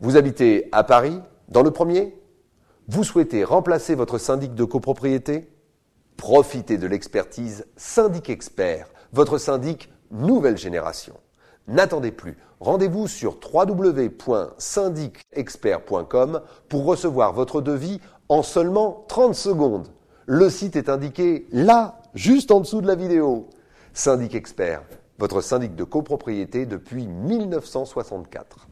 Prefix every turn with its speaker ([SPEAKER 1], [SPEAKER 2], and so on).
[SPEAKER 1] Vous habitez à Paris, dans le premier? Vous souhaitez remplacer votre syndic de copropriété? Profitez de l'expertise Syndic Expert, votre syndic nouvelle génération. N'attendez plus, rendez-vous sur www.syndicexpert.com pour recevoir votre devis en seulement 30 secondes. Le site est indiqué là, juste en dessous de la vidéo. Syndic Expert, votre syndic de copropriété depuis 1964.